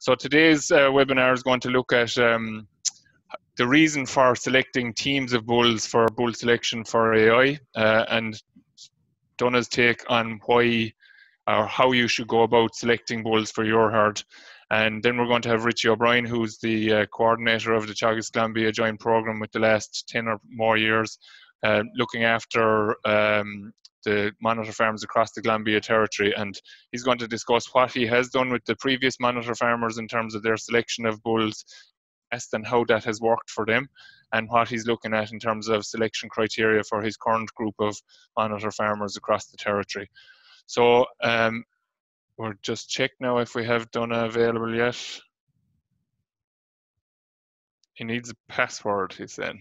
So today's uh, webinar is going to look at um, the reason for selecting teams of bulls for bull selection for AI uh, and Donagh's take on why or how you should go about selecting bulls for your herd. And then we're going to have Richie O'Brien, who's the uh, coordinator of the Teagasc Glanbia Joint Programme with the last 10 or more years, uh, looking after um, the monitor farms across the Glanbia territory. And he's going to discuss what he has done with the previous monitor farmers in terms of their selection of bulls and how that has worked for them and what he's looking at in terms of selection criteria for his current group of monitor farmers across the territory. So um, we'll just check now if we have Donagh available yet. He needs a password, he said.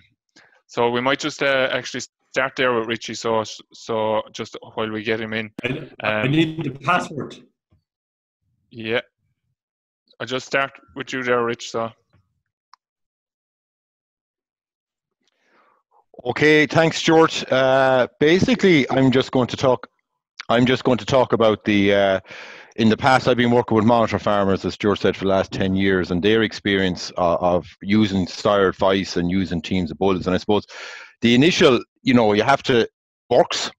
So we might just uh, actually start there with Richie. So so just while we get him in, I, um, I need the password. Yeah, I just start with you there, Rich. So. Okay, thanks, George. Uh, basically, I'm just going to talk. I'm just going to talk about the. Uh, in the past, I've been working with monitor farmers, as Stuart said, for the last ten years, and their experience uh, of using sire advice and using teams of bulls. And I suppose the initial, you know, you have to works.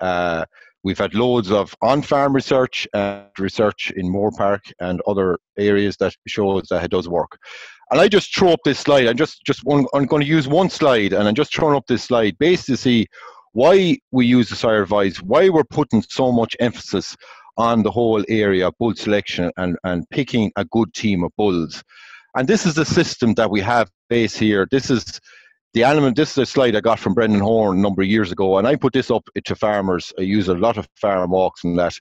Uh, we've had loads of on-farm research and research in Moorepark and other areas that shows that it does work. And I just throw up this slide. I'm just just one, I'm going to use one slide, and I'm just throwing up this slide basically to see why we use the sire advice, why we're putting so much emphasis on the whole area of bull selection and, and picking a good team of bulls. And this is the system that we have base here. This is the element. This is a slide I got from Brendan Horan a number of years ago, and I put this up to farmers. I use a lot of farm walks and that.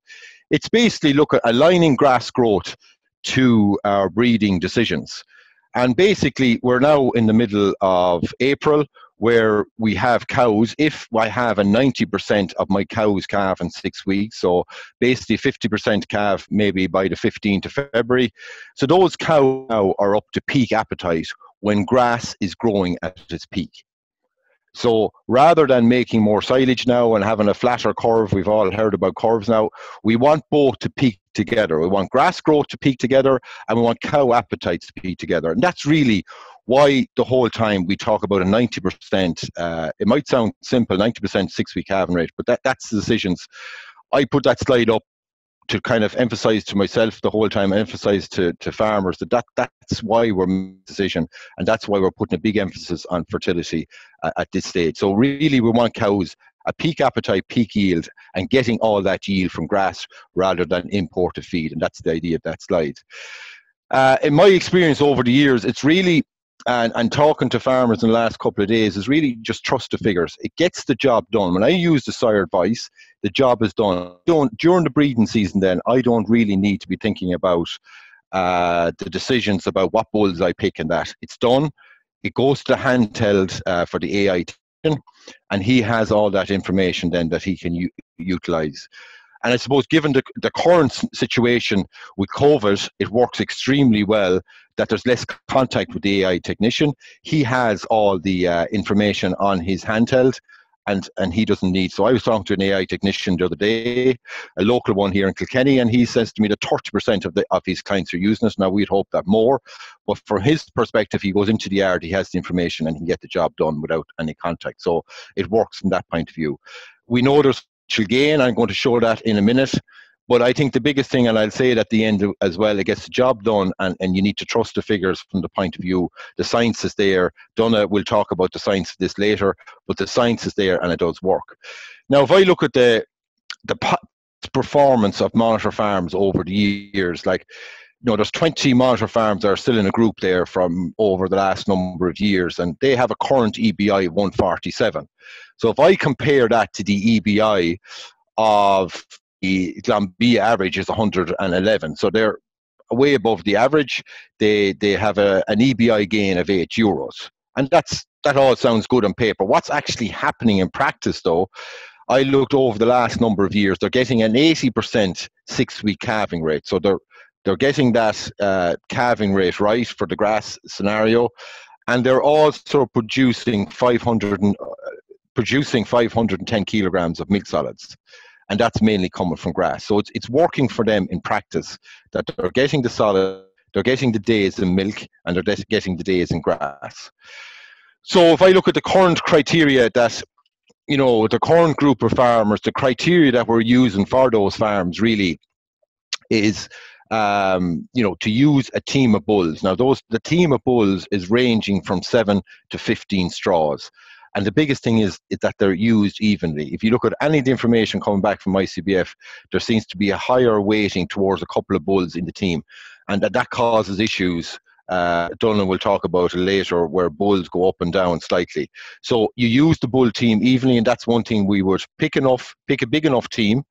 It's basically look at aligning grass growth to our breeding decisions. And basically, we're now in the middle of April where we have cows. If I have a 90% of my cows calve in six weeks, so basically 50% calve maybe by the 15th of February. So those cows are up to peak appetite when grass is growing at its peak. So rather than making more silage now and having a flatter curve, we've all heard about curves now, we want both to peak together. We want grass growth to peak together and we want cow appetites to peak together. And that's really why the whole time we talk about a 90%, uh, it might sound simple, 90% six week calving rate, but that, that's the decisions. I put that slide up to kind of emphasize to myself the whole time, emphasize to, to farmers that, that that's why we're making decision and that's why we're putting a big emphasis on fertility uh, at this stage. So really we want cows a peak appetite, peak yield, and getting all that yield from grass rather than imported feed. And that's the idea of that slide. Uh, in my experience over the years, it's really and, and talking to farmers in the last couple of days is really just trust the figures. It gets the job done. When I use the sire advice, the job is done. Don't during the breeding season. Then I don't really need to be thinking about uh, the decisions about what bulls I pick and that. It's done. It goes to the handheld uh, for the AI, and he has all that information then that he can u- utilize. And I suppose, given the, the current situation with COVID, it works extremely well that there's less contact with the AI technician. He has all the uh, information on his handheld. And, and he doesn't need. So I was talking to an AI technician the other day, a local one here in Kilkenny, and he says to me that 30% of the of his clients are using it. Now we'd hope that more, but from his perspective, he goes into the yard, he has the information, and he can get the job done without any contact. So it works from that point of view. We know there's gain. I'm going to show that in a minute. But I think the biggest thing, and I'll say it at the end as well, it gets the job done, and, and you need to trust the figures from the point of view. The science is there. Donagh will talk about the science of this later, but the science is there and it does work. Now, if I look at the the performance of monitor farms over the years, like you know, there's 20 monitor farms that are still in a group there from over the last number of years, and they have a current EBI of 147. So if I compare that to the EBI of the Glanbia average is 111, so they're way above the average. They they have a, an EBI gain of eight euros, and that's that all sounds good on paper. What's actually happening in practice, though? I looked over the last number of years. They're getting an 80% six-week calving rate, so they're they're getting that uh, calving rate right for the grass scenario, and they're also producing 500 uh, producing 510 kilograms of milk solids, and that's mainly coming from grass. So it's it's working for them in practice that they're getting the solid, They're getting the days in milk and they're getting the days in grass. So if I look at the current criteria that, you know, the current group of farmers, the criteria that we're using for those farms really is um, you know, to use a team of bulls. Now, those the team of bulls is ranging from seven to fifteen straws, and the biggest thing is, that they're used evenly. If you look at any of the information coming back from ICBF, there seems to be a higher weighting towards a couple of bulls in the team, and that, that causes issues. Uh, Donald will talk about later, where bulls go up and down slightly. So you use the bull team evenly, and that's one thing we would pick enough, pick a big enough team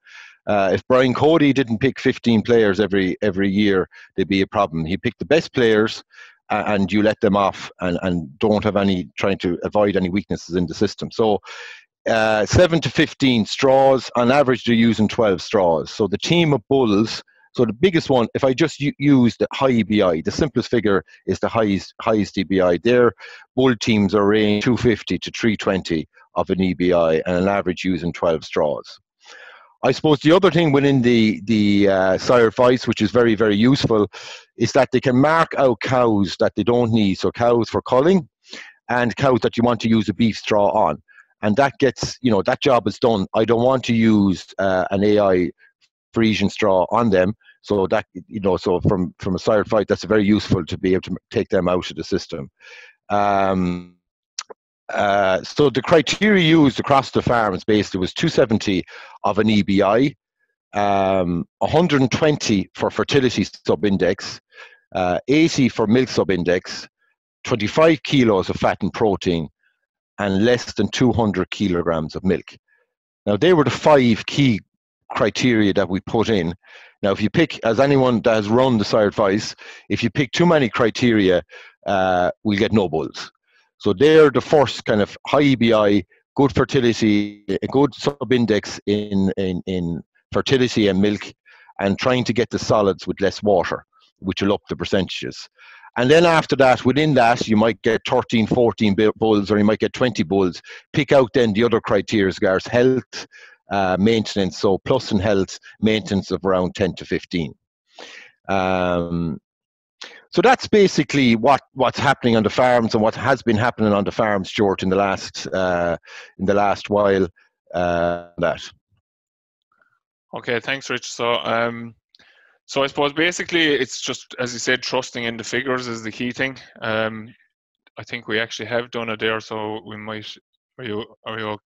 uh, if Brian Cody didn't pick 15 players every every year, there'd be a problem. He picked the best players, uh, and you let them off, and, and don't have any trying to avoid any weaknesses in the system. So. Uh, 7 to 15 straws on average they're using 12 straws so the team of bulls so the biggest one, if I just use the high EBI, the simplest figure is the highest highest EBI. Their bull teams are in 250 to 320 of an EBI and an average using 12 straws. I suppose the other thing within the the uh, sire which is very very useful, is that they can mark out cows that they don't need. So cows for culling, and cows that you want to use a beef straw on, and that gets you know that job is done. I don't want to use uh, an AI Friesian straw on them. So that you know, so from from a sire fight, that's very useful to be able to take them out of the system. Um, uh, so the criteria used across the farms basically was 270 of an EBI, um, 120 for fertility subindex, uh, 80 for milk subindex, 25 kilos of fat and protein, and less than 200 kilograms of milk. Now they were the five key criteria that we put in. Now, if you pick, as anyone that has run the sire advice, if you pick too many criteria, uh, we'll get no bulls. So they're the first kind of high EBI, good fertility, a good sub-index in, in, in fertility and milk, and trying to get the solids with less water, which will up the percentages. And then after that, within that, you might get 13, 14 bulls, or you might get 20 bulls. Pick out then the other criteria, guys, health, uh, maintenance, so plus in health, maintenance of around 10 to 15. Um, so that's basically what, what's happening on the farms and what has been happening on the farms, Stuart, in the last uh, in the last while. Uh, that. Okay, thanks, Rich. So, um, so I suppose basically it's just as you said, trusting in the figures is the key thing. Um, I think we actually have done it there, so we might. Are you are you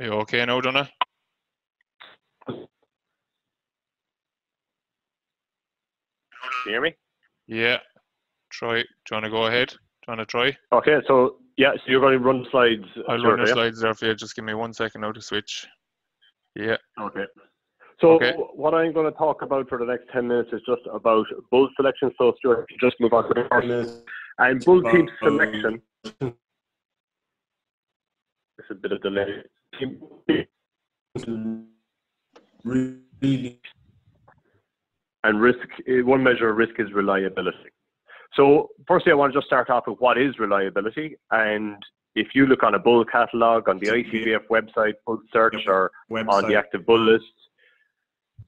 are you okay now, Donagh? Can you hear me? Yeah. Troy, do you want to go ahead? Do you want to try? Okay, so yeah, so you're going to run slides. I'll run the slides there for you. Just give me one second now to switch. Yeah. Okay. So Okay. what I'm going to talk about for the next 10 minutes is just about bull selection. So Stuart, if you just move on to the first. And bull team selection. There's a bit of delay. Team- Really, and risk eh, one measure of risk is reliability. So firstly i want to just start off with what is reliability and if you look on a bull catalog on the icbf website bull search or on the active bull list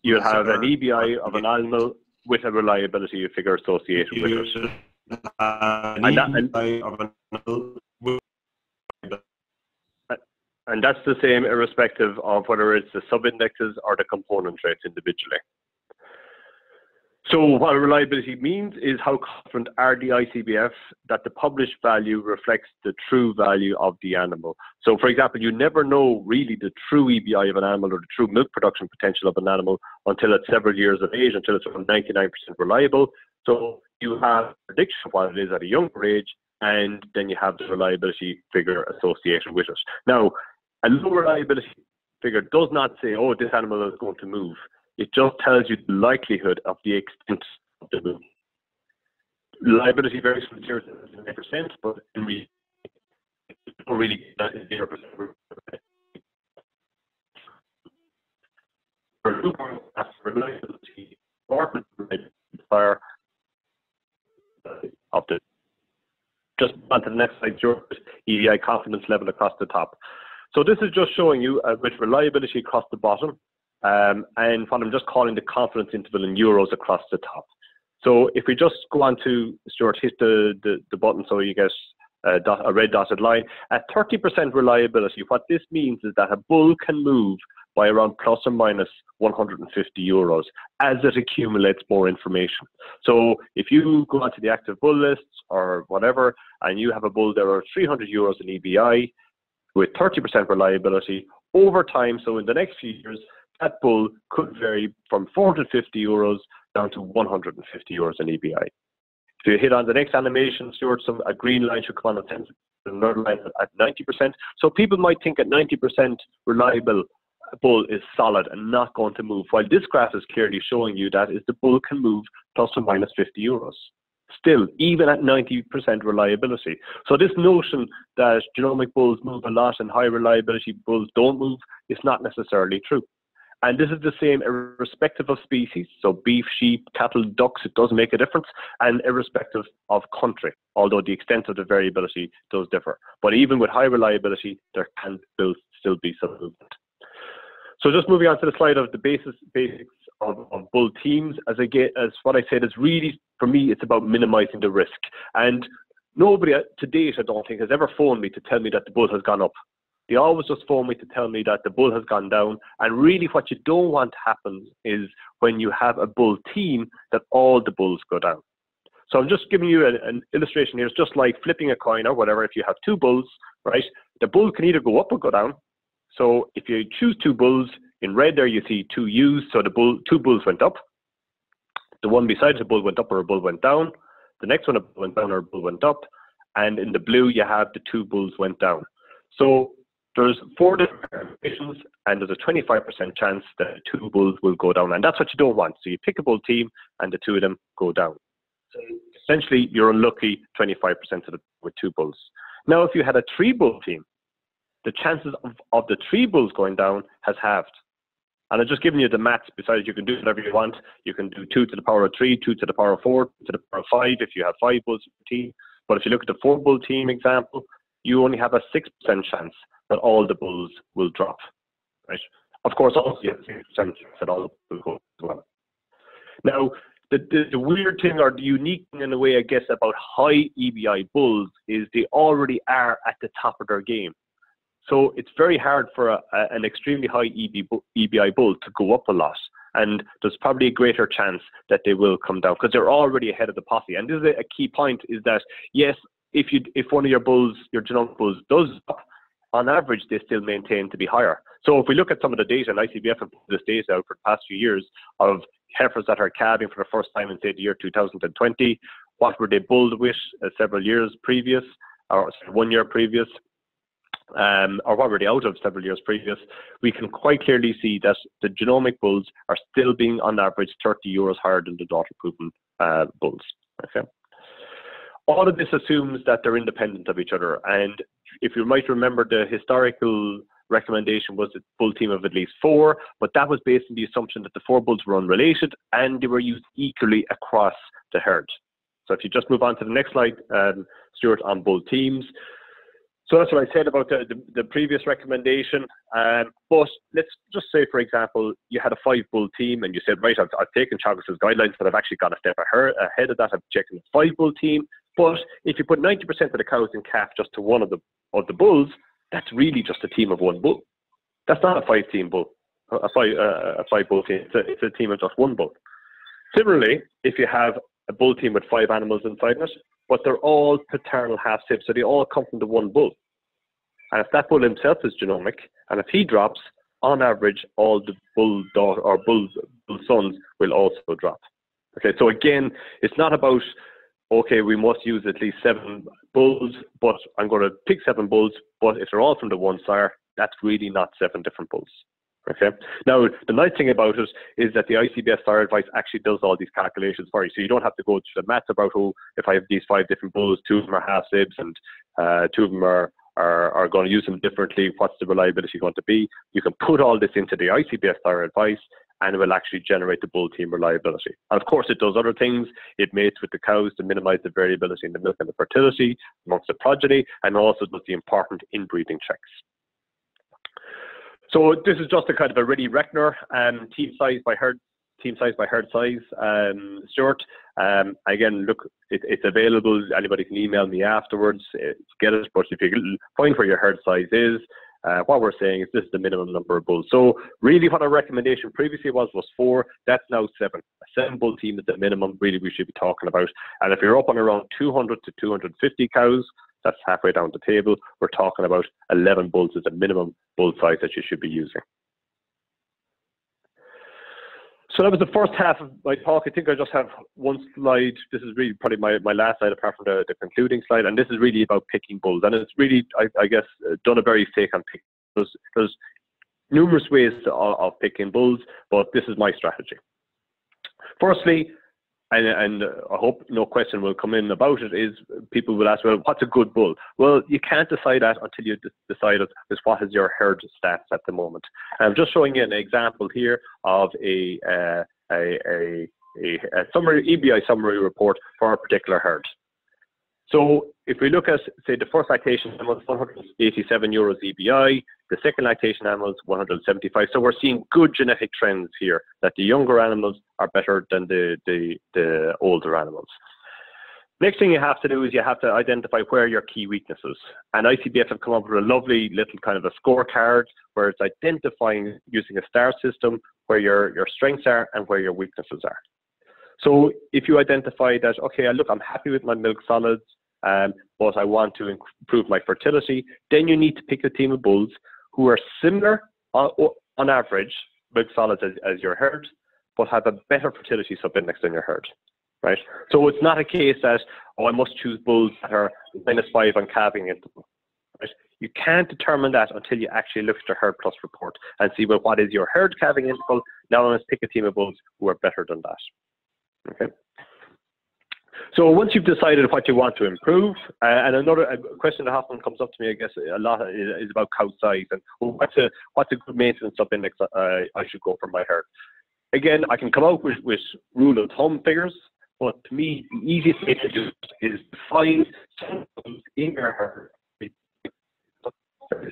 you'll have an ebi of an animal with a reliability figure associated with it. Uh, And that- and- and that's the same irrespective of whether it's the sub-indexes or the component traits individually. So what reliability means is how confident are the ICBF that the published value reflects the true value of the animal. So for example, you never know really the true EBI of an animal or the true milk production potential of an animal until it's several years of age, until it's around 99% reliable. So you have a prediction of what it is at a younger age, and then you have the reliability figure associated with it. Now, a low reliability figure does not say, oh, this animal is going to move. It just tells you the likelihood of the extent of the move. Liability varies from 0 to 99%, but in reality, not really that is 0%. For newborn class reliability, or fire of the just on to the next slide, George, EBI confidence level across the top. So this is just showing you uh, with reliability across the bottom, um, and what I'm just calling the confidence interval in euros across the top. So if we just go on to Stuart, hit the, the, the button so you get a, dot, a red dotted line. At 30% reliability, what this means is that a bull can move by around plus or minus 150 euros as it accumulates more information. So if you go onto the active bull lists or whatever, and you have a bull there are 300 euros in EBI with 30% reliability over time, so in the next few years, that bull could vary from 450 euros down to 150 euros in EBI. If you hit on the next animation, Stuart, some, a green line should come on at another line at 90%. So people might think at 90% reliable bull is solid and not going to move. While this graph is clearly showing you that is the bull can move plus or minus 50 euros. Still, even at 90% reliability. So this notion that genomic bulls move a lot and high reliability bulls don't move is not necessarily true. And this is the same irrespective of species. So beef, sheep, cattle, ducks, it does make a difference, and irrespective of country, although the extent of the variability does differ. But even with high reliability, there can still be some movement. So just moving on to the slide of the basis, basics of, of bull teams, as I get, as what I said is really, for me, it's about minimizing the risk. And nobody uh, to date, I don't think, has ever phoned me to tell me that the bull has gone up. They always just phone me to tell me that the bull has gone down. And really, what you don't want to happen is when you have a bull team that all the bulls go down. So I'm just giving you an, an illustration here. It's just like flipping a coin or whatever. If you have two bulls, right, the bull can either go up or go down. So if you choose two bulls, in red there you see two U's, so the bull, two bulls went up. The one beside the bull went up or a bull went down. The next one went down or a bull went up. And in the blue you have the two bulls went down. So there's four different variations and there's a 25% chance that two bulls will go down. And that's what you don't want. So you pick a bull team and the two of them go down. So essentially you're unlucky 25% of the, with two bulls. Now if you had a three bull team, the chances of, of the three bulls going down has halved. And I've just given you the maths. Besides, you can do whatever you want. You can do two to the power of three, two to the power of four, to the power of five if you have five bulls team. But if you look at the four bull team example, you only have a 6% chance that all the bulls will drop. Right? Of course, also have 6% that all the bulls will go as well. Now, the, the, the, weird thing or the unique thing in a way, I guess, about high EBI bulls is they already are at the top of their game. So it's very hard for a, a, an extremely high EB, EBI bull to go up a lot. And there's probably a greater chance that they will come down because they're already ahead of the posse. And this is a, a key point is that, yes, if you if one of your bulls, your genomic bulls does up, on average, they still maintain to be higher. So if we look at some of the data, and ICBF put this data out for the past few years of heifers that are calving for the first time in, say, the year 2020, what were they bulled with uh, several years previous, or one year previous, um, or what were they out of several years previous, we can quite clearly see that the genomic bulls are still being on average 30 euros higher than the daughter proven uh, bulls. Okay. All of this assumes that they're independent of each other. And if you might remember, the historical recommendation was a bull team of at least four, but that was based on the assumption that the four bulls were unrelated and they were used equally across the herd. So if you just move on to the next slide, um, Stuart, on bull teams. So that's what I said about the, the, the previous recommendation. Um, but let's just say, for example, you had a five bull team and you said, right, I've, I've taken Teagasc's guidelines, but I've actually got a step ahead of that. I've checked the five bull team. But if you put 90% of the cows in calf just to one of the, of the bulls, that's really just a team of one bull. That's not a five team bull, a five, uh, a five bull team. It's a, it's a team of just one bull. Similarly, if you have a bull team with five animals inside it, but they're all paternal half sibs, so they all come from the one bull. And if that bull himself is genomic, and if he drops, on average, all the bull daughter or bull, bull sons will also drop. Okay, so again, it's not about okay, we must use at least seven bulls, but I'm going to pick seven bulls, but if they're all from the one sire, that's really not seven different bulls. Okay. Now, the nice thing about it is that the ICBF sire advice actually does all these calculations for you. So you don't have to go through the maths about, oh, if I have these five different bulls, two of them are half sibs and uh, two of them are, are, are going to use them differently. What's the reliability going to be? You can put all this into the ICBF sire advice and it will actually generate the bull team reliability. And of course, it does other things. It mates with the cows to minimize the variability in the milk and the fertility amongst the progeny, and also does the important inbreeding checks. So this is just a kind of a ready reckoner um, team size by herd team size by herd size, um, Stuart. Um, again, look, it, it's available. Anybody can email me afterwards uh, to get it. But if you find where your herd size is, uh, what we're saying is this is the minimum number of bulls. So really, what our recommendation previously was was four. That's now seven. A seven bull team is the minimum. Really, we should be talking about. And if you're up on around 200 to 250 cows, that's halfway down the table. We're talking about 11 bulls is the minimum bull size that you should be using. So that was the first half of my talk. I think I just have one slide. This is really probably my, my last slide, apart from the, the concluding slide. And this is really about picking bulls. And it's really, I, I guess, uh, done a very fake on picking. There's, there's numerous ways to, of picking bulls, but this is my strategy. Firstly, and, and I hope no question will come in about it, is people will ask, well, what's a good bull? Well, you can't decide that until you decide is what is your herd stats at the moment. And I'm just showing you an example here of a, uh, a, a, a, summary EBI summary report for a particular herd. So if we look at, say, the first lactation animal, 187 euros EBI, the second lactation animal is 175. So we're seeing good genetic trends here that the younger animals are better than the, the, the older animals. Next thing you have to do is you have to identify where your key weaknesses. And ICBF have come up with a lovely little kind of a scorecard where it's identifying using a star system where your, your strengths are and where your weaknesses are. So if you identify that, okay, look, I'm happy with my milk solids, um, but I want to improve my fertility, then you need to pick a team of bulls who are similar uh, on, on average, milk solids as, as your herd, but have a better fertility subindex than your herd. Right? So it's not a case that, oh, I must choose bulls that are minus five on calving interval. Right? You can't determine that until you actually look at your herd plus report and see, well, what is your herd calving interval? Now let's pick a team of bulls who are better than that. Okay. So once you've decided what you want to improve, uh, and another question that often comes up to me, I guess a lot is, is about cow size and well, what's a what's a good maintenance subindex uh, I should go for my herd. Again, I can come out with, with rule of thumb figures, but to me, the easiest way to do is find in your herd.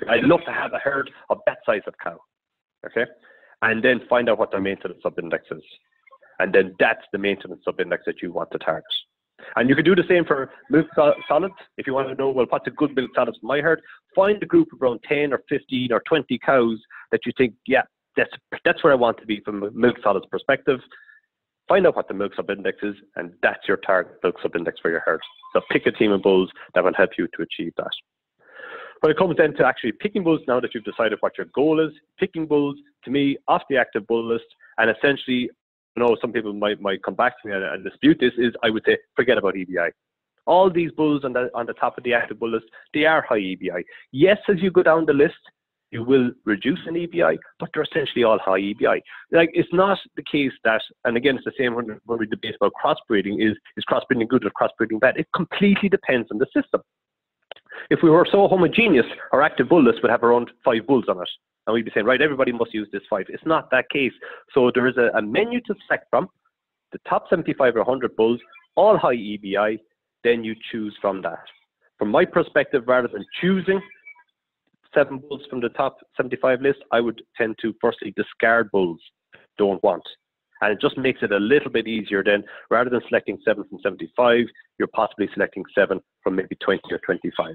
I'd love to have a herd of that size of cow, okay, and then find out what their maintenance subindex is, and then that's the maintenance subindex that you want to target. And you can do the same for milk solids. If you want to know, well, what's a good milk solid for my herd? Find a group of around 10 or 15 or 20 cows that you think, yeah, that's, that's where I want to be from a milk solids perspective. Find out what the milk subindex is, and that's your target milk subindex for your herd. So pick a team of bulls that will help you to achieve that. When it comes then to actually picking bulls, now that you've decided what your goal is, picking bulls, to me, off the active bull list, and essentially know some people might might come back to me and, and dispute this, is I would say forget about EBI. All these bulls on the on the top of the active bull list, they are high EBI. Yes, as you go down the list, you will reduce an EBI, but they're essentially all high EBI. Like it's not the case that, and again, it's the same when, when we debate about crossbreeding. Is is crossbreeding good or crossbreeding bad? It completely depends on the system. If we were so homogeneous, our active bull list would have around five bulls on it and we'd be saying, right, everybody must use this five. It's not that case. So there is a, a menu to select from, the top 75 or 100 bulls, all high EBI, then you choose from that. From my perspective, rather than choosing seven bulls from the top 75 list, I would tend to firstly discard bulls don't want. And it just makes it a little bit easier then, rather than selecting seven from 75, you're possibly selecting seven from maybe 20 or 25.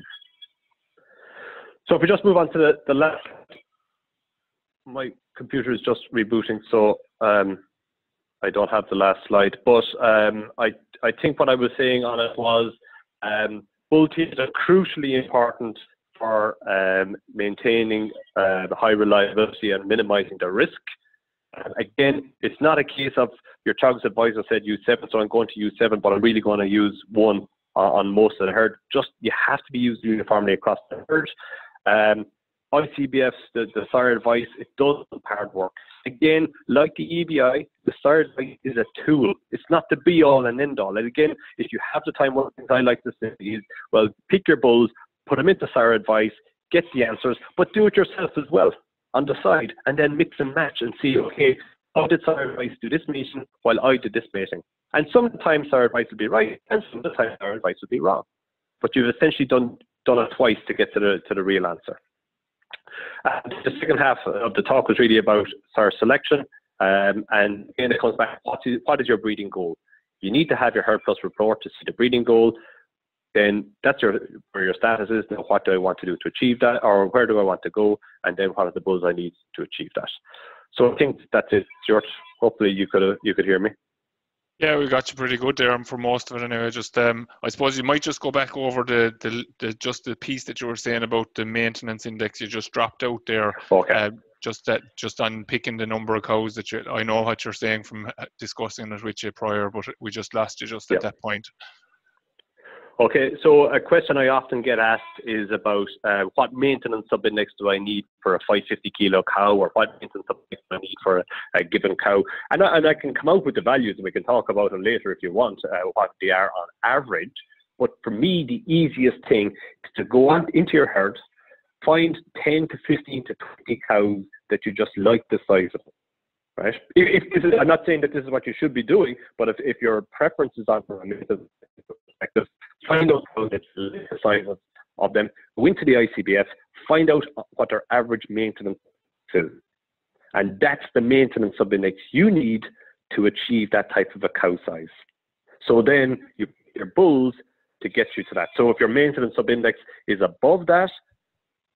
So if we just move on to the, the last my computer is just rebooting, so um, I don't have the last slide. But um, I I think what I was saying on it was um, bull teams are crucially important for um, maintaining uh, the high reliability and minimizing the risk. And again, it's not a case of your Teagasc advisor said use seven, so I'm going to use seven, but I'm really going to use one on most of the herd. Just you have to be used uniformly across the herd. Um, ICBF's, the, the SIRE advice, it does hard work. Again, like the EBI, the SIRE advice is a tool. It's not the be all and end all. And again, if you have the time, one of the things I like to say is, well, pick your bulls, put them into SIRE advice, get the answers, but do it yourself as well on the side, and then mix and match and see, okay, how did SIRE advice do this mating while I did this mating? And sometimes SIRE advice will be right, and sometimes SIRE advice will be wrong. But you've essentially done done it twice to get to the to the real answer. Uh, the second half of the talk was really about sire selection. Um, and again, it comes back what is, what is your breeding goal? you need to have your herd plus report to see the breeding goal. Then that's your where your status is. Now, what do I want to do to achieve that, or where do I want to go, and then what are the bulls I need to achieve that. So I think that's it, Stuart. Hopefully you could you could hear me. Yeah, we got you pretty good there for most of it anyway. Just um, I suppose you might just go back over the, the, the just the piece that you were saying about the maintenance index you just dropped out there. Okay. Uh, just that just on picking the number of cows that you I know what you're saying from uh, discussing it with you prior, but we just lost you just Yeah. at that point. Okay, so a question I often get asked is about uh, what maintenance subindex do I need for a 550 kilo cow, or what maintenance subindex do I need for a, a given cow, and I, and I can come out with the values, and we can talk about them later if you want, uh, what they are on average. But for me, the easiest thing is to go on into your herd, find 10 to 15 to 20 cows that you just like the size of. Right. If, if is, I'm not saying that this is what you should be doing, but if, if your preference is on from a perspective, find out how the size of, them, go into the ICBF, find out what their average maintenance is. And that's the maintenance of subindex you need to achieve that type of a cow size. So then you your bulls to get you to that. So if your maintenance subindex is above that,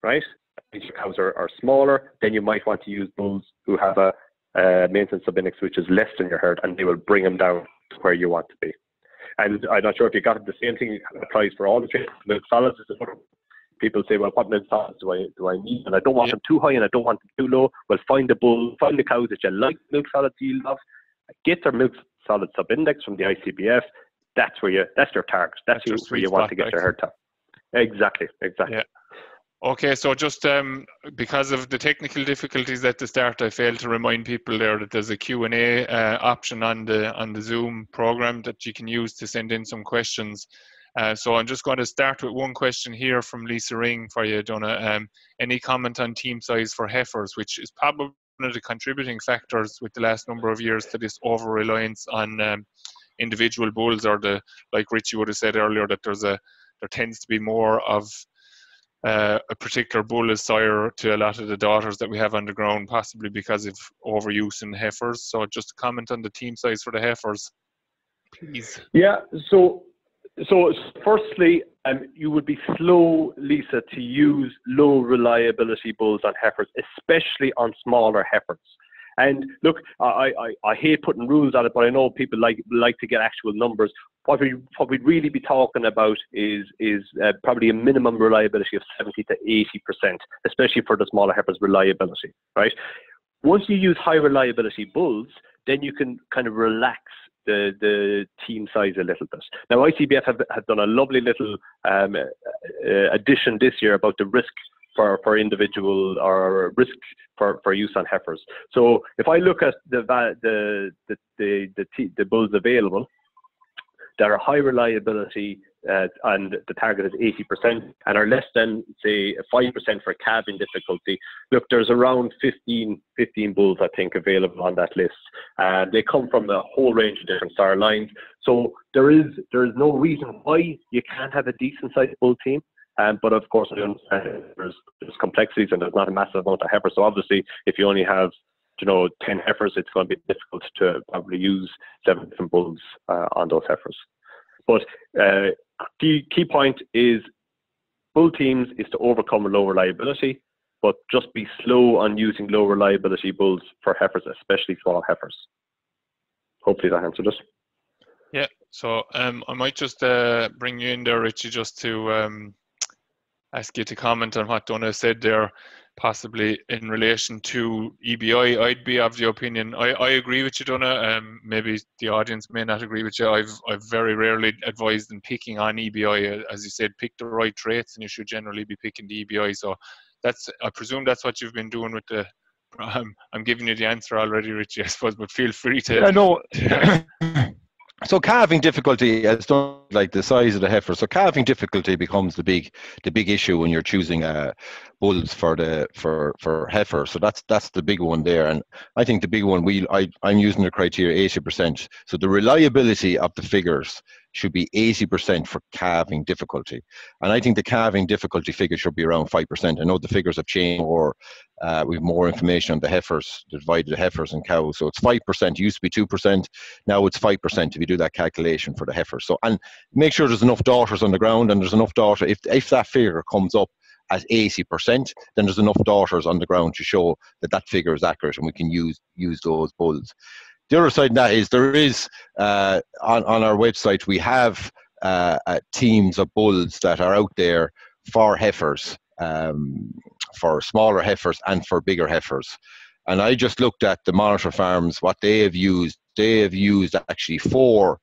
right, means your cows are, are smaller, then you might want to use bulls who have a, a maintenance subindex which is less than your herd, and they will bring them down to where you want to be. And I'm not sure if you got it. The same thing applies for all the traits. Milk solids is another. People say, well, what milk solids do I do I need? And I don't want Yeah. them too high and I don't want them too low. Well, find the bull, find the cows that you like milk solids yield of. Get their milk solid subindex from the ICBF. That's where you. That's your target. That's That's where you want to get your herd to. Exactly. Exactly. Yeah. Okay, so just um, because of the technical difficulties at the start, I failed to remind people there that there's a Q&A uh, option on the on the Zoom program that you can use to send in some questions. Uh, so I'm just going to start with one question here from Lisa Ring for you, Donagh. Um, any comment on team size for heifers, which is probably one of the contributing factors with the last number of years to this over reliance on um, individual bulls, or the like Richie would have said earlier that there's a there tends to be more of uh, a particular bull is sire to a lot of the daughters that we have on the ground, possibly because of overuse in heifers. So just comment on the team size for the heifers, please. Yeah. So, so firstly, um, you would be slow, Lisa, to use low reliability bulls on heifers, especially on smaller heifers. And look, I, I, I hate putting rules on it, but I know people like like to get actual numbers. What we what we'd really be talking about is is uh, probably a minimum reliability of 70 to 80 percent, especially for the smaller heifers reliability, right? Once you use high reliability bulls, then you can kind of relax the the team size a little bit. Now ICBF have have done a lovely little um, uh, addition this year about the risk for, for individual or risk for, for use on heifers. So if I look at the the the the the, the bulls available that are high reliability uh, and the target is 80% and are less than say 5% for calving difficulty. Look, there's around 15, 15 bulls I think available on that list. Uh, they come from a whole range of different star lines. So there is there is no reason why you can't have a decent sized bull team. Um, but of course, there's, there's complexities and there's not a massive amount of heifers. So obviously, if you only have, you know, 10 heifers, it's going to be difficult to probably use seven different bulls uh, on those heifers. But uh, the key point is bull teams is to overcome low reliability, but just be slow on using low reliability bulls for heifers, especially small heifers. Hopefully that answered it. Yeah. So um, I might just uh, bring you in there, Richie, just to um, ask you to comment on what Donagh said there, possibly in relation to EBI. I'd be of the opinion. I, I agree with you, Donagh. Um, maybe the audience may not agree with you. I've I've very rarely advised in picking on EBI. As you said, pick the right traits, and you should generally be picking the EBI. So that's I presume that's what you've been doing with the. Um, I'm giving you the answer already, Richie, I suppose, but feel free to. Yeah, no. so calving difficulty is like the size of the heifer. So calving difficulty becomes the big the big issue when you're choosing uh, bulls for the for for heifer. So that's that's the big one there. And I think the big one we I I'm using the criteria eighty percent. So the reliability of the figures should be 80% for calving difficulty. And I think the calving difficulty figure should be around 5%. I know the figures have changed or uh, we have more information on the heifers, the divided heifers and cows. So it's 5%, used to be 2%, now it's 5% if you do that calculation for the heifers. So, and make sure there's enough daughters on the ground and there's enough daughter. If, if that figure comes up at 80%, then there's enough daughters on the ground to show that that figure is accurate and we can use, use those bulls. The other side of that is there is, uh, on, on our website, we have uh, uh, teams of bulls that are out there for heifers, um, for smaller heifers and for bigger heifers. And I just looked at the monitor farms, what they have used. They have used actually four,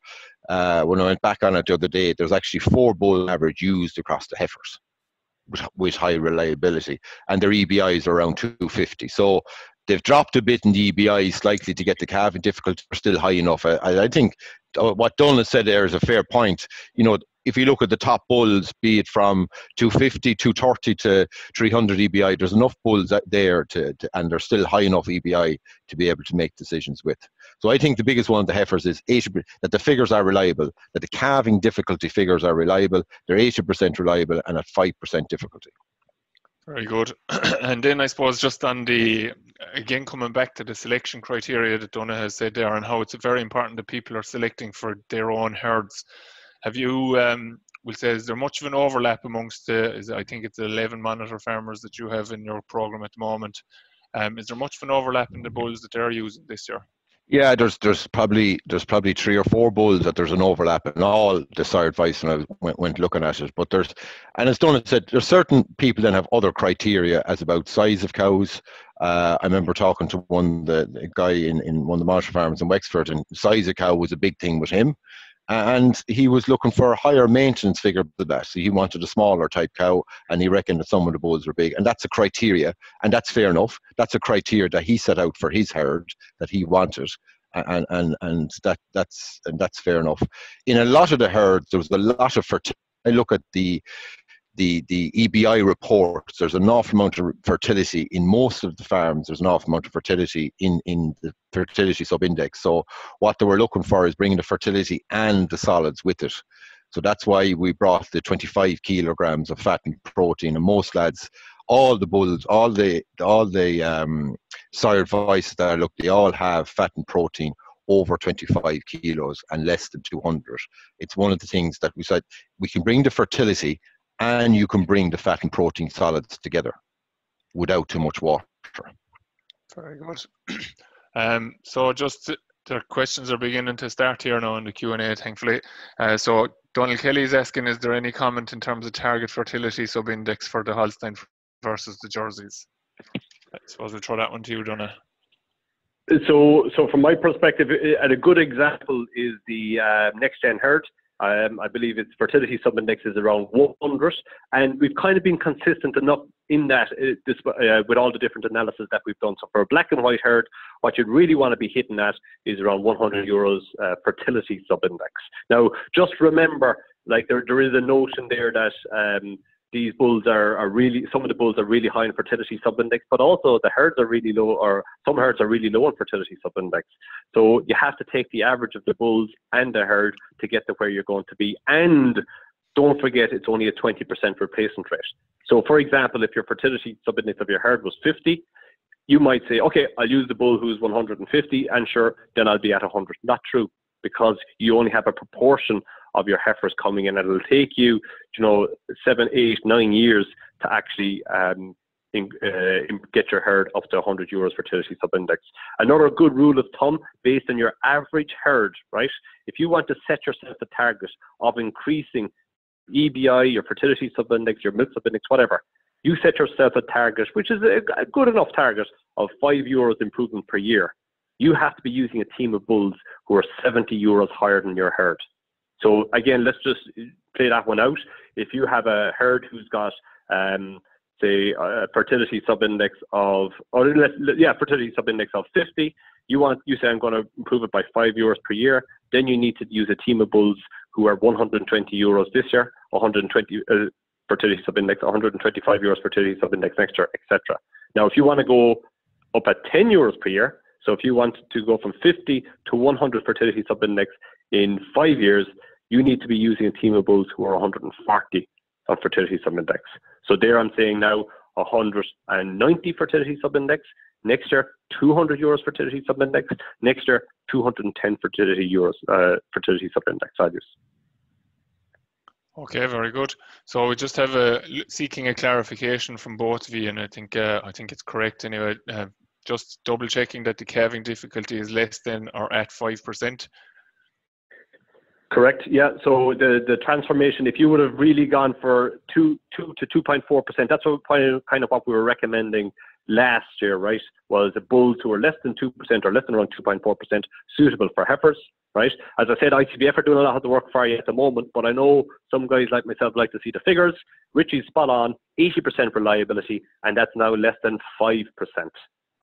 uh, when I went back on it the other day, there's actually four bull average used across the heifers with, high reliability, and their EBIs are around 250. So they've dropped a bit in the EBI slightly to get the calving difficulty, are still high enough. I, I think uh, what Donald said there is a fair point. You know, if you look at the top bulls, be it from 250, 230 to 300 EBI, there's enough bulls out there to, to, and they're still high enough EBI to be able to make decisions with. So I think the biggest one of the heifers is 80, that the figures are reliable, that the calving difficulty figures are reliable, they're 80% reliable and at 5% difficulty. Very good. and then I suppose just on the again coming back to the selection criteria that Donagh has said there and how it's very important that people are selecting for their own herds. Have you um will say is there much of an overlap amongst the is, I think it's 11 monitor farmers that you have in your program at the moment. Um, is there much of an overlap in the bulls that they're using this year? Yeah, there's there's probably there's probably three or four bulls that there's an overlap in all the sire advice and I went, went looking at it. But there's and as Donald said, there's certain people that have other criteria as about size of cows. Uh, I remember talking to one the, the guy in, in one of the marshal farms in Wexford, and size of cow was a big thing with him and he was looking for a higher maintenance figure than that. So he wanted a smaller type cow, and he reckoned that some of the bulls were big, and that's a criteria, and that's fair enough. That's a criteria that he set out for his herd that he wanted, and and and that that's and that's fair enough. In a lot of the herds, there was a lot of fertility. I look at the the the EBI reports, there's an awful amount of fertility in most of the farms. There's an awful amount of fertility in in the fertility sub-index. So what they were looking for is bringing the fertility and the solids with it. So that's why we brought the 25 kilograms of fat and protein. And most lads, all the bulls, all the all the um, sire that I look, they all have fat and protein over 25 kilos and less than 200. It's one of the things that we said we can bring the fertility and you can bring the fat and protein solids together without too much water. Very good. Um, so just the questions are beginning to start here now in the Q&A, thankfully. Uh, so Donald Kelly is asking, is there any comment in terms of target fertility sub-index for the Holstein versus the Jerseys? I suppose we'll throw that one to you, Donagh. So, so from my perspective, and a good example is the uh, next gen herd. Um, I believe its fertility subindex is around 100, and we've kind of been consistent enough in that uh, uh, with all the different analysis that we've done. So for a black and white herd, what you'd really want to be hitting at is around 100 euros uh, fertility subindex. Now, just remember, like there, there is a notion there that um, these bulls are, are really some of the bulls are really high in fertility subindex, but also the herds are really low, or some herds are really low in fertility subindex. So you have to take the average of the bulls and the herd to get to where you're going to be. And don't forget, it's only a 20% replacement rate. So, for example, if your fertility subindex of your herd was 50, you might say, okay, I'll use the bull who's 150, and sure, then I'll be at 100. Not true, because you only have a proportion of your heifers coming in, it'll take you, you know, seven, eight, nine years to actually um, in, uh, get your herd up to 100 euros fertility subindex. Another good rule of thumb, based on your average herd, right? If you want to set yourself a target of increasing EBI, your fertility subindex, your milk subindex, whatever, you set yourself a target, which is a, a good enough target of five euros improvement per year. You have to be using a team of bulls who are 70 euros higher than your herd. So again, let's just play that one out. If you have a herd who's got, um, say, a fertility subindex of, or yeah, fertility subindex of 50, you want, you say I'm going to improve it by five euros per year. Then you need to use a team of bulls who are 120 euros this year, 120 uh, fertility subindex, 125 euros fertility subindex next year, etc. Now, if you want to go up at 10 euros per year, so if you want to go from 50 to 100 fertility subindex in five years, you need to be using a team of bulls who are 140 on fertility subindex. So there I'm saying now 190 fertility subindex. Next year, 200 euros fertility subindex. Next year, 210 fertility euros uh, fertility subindex values. Okay, very good. So we just have a seeking a clarification from both of you, and I think uh, I think it's correct anyway. Uh, just double checking that the calving difficulty is less than or at five percent. Correct. Yeah. So the the transformation, if you would have really gone for two two to two point four percent, that's what kind of what we were recommending last year, right? Was the bulls who were less than two percent or less than around two point four percent suitable for heifers, right? As I said, ICBF are doing a lot of the work for you at the moment, but I know some guys like myself like to see the figures. Richie's spot on, eighty percent reliability, and that's now less than five percent.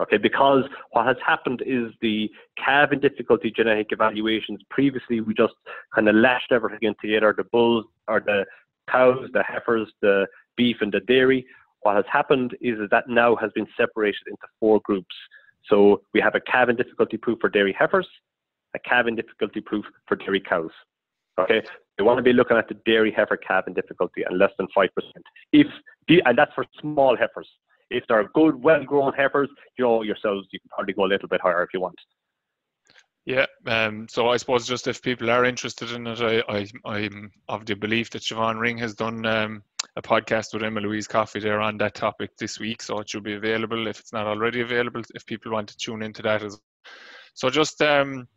Okay, because what has happened is the calving difficulty genetic evaluations. Previously, we just kind of lashed everything together: the bulls or the cows, the heifers, the beef, and the dairy. What has happened is that now has been separated into four groups. So we have a calving difficulty proof for dairy heifers, a calving difficulty proof for dairy cows. Okay, they want to be looking at the dairy heifer calving difficulty and less than five percent. If and that's for small heifers. If they're good, well-grown heifers, you know yourselves, you can probably go a little bit higher if you want. Yeah, um, so I suppose just if people are interested in it, I, I, am of the belief that Siobhan Ring has done um, a podcast with Emma Louise Coffey there on that topic this week, so it should be available if it's not already available. If people want to tune into that as well. so, just um,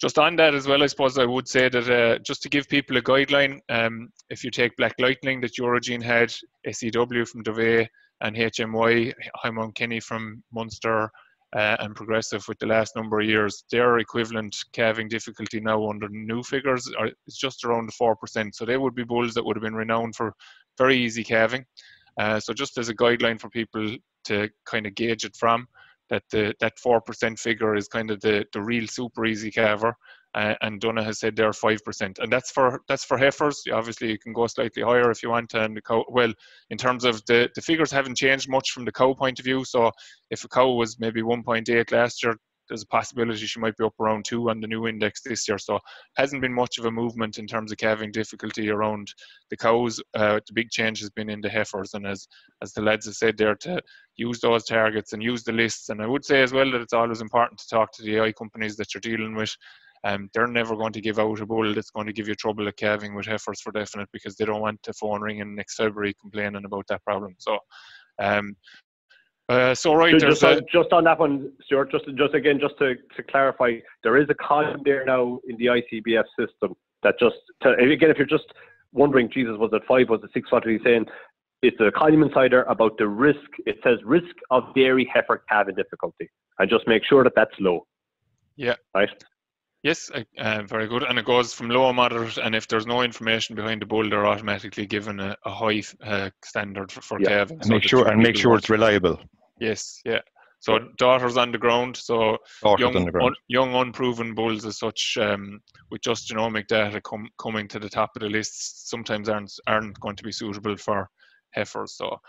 just on that as well, I suppose I would say that uh, just to give people a guideline, um, if you take Black Lightning that Eurogene had, SEW from Dovea, and HMY, Hymon Kenny from Munster, uh, and Progressive with the last number of years, their equivalent calving difficulty now under new figures is just around 4%. So they would be bulls that would have been renowned for very easy calving. Uh, so just as a guideline for people to kind of gauge it from, that the that 4% figure is kind of the, the real super easy calver uh, and Donagh has said they're five percent, and that's for that's for heifers. Obviously, you can go slightly higher if you want. And the cow, well, in terms of the the figures haven't changed much from the cow point of view. So if a cow was maybe 1.8 last year, there's a possibility she might be up around two on the new index this year. So hasn't been much of a movement in terms of calving difficulty around the cows. Uh, the big change has been in the heifers, and as as the lads have said there, to use those targets and use the lists. And I would say as well that it's always important to talk to the AI companies that you're dealing with um, they're never going to give out a bull that's going to give you trouble at calving with heifers for definite because they don't want to phone ringing next February complaining about that problem. So, um, uh, so right, just, just, on, just on that one, Stuart. Just, just again, just to, to clarify, there is a column there now in the ICBF system that just to, again, if you're just wondering, Jesus, was it five? Was it six? What are you saying? It's a column insider about the risk. It says risk of dairy heifer calving difficulty, and just make sure that that's low. Yeah. Right. Yes, uh, very good. And it goes from low moderate, and if there's no information behind the bull, they're automatically given a, a high uh, standard for, for yeah. calving. And so make sure and make sure it's reliable. Yes, yeah. So daughters on the ground. So young, un, young unproven bulls as such, um, with just genomic data com, coming to the top of the list, sometimes aren't aren't going to be suitable for heifers. So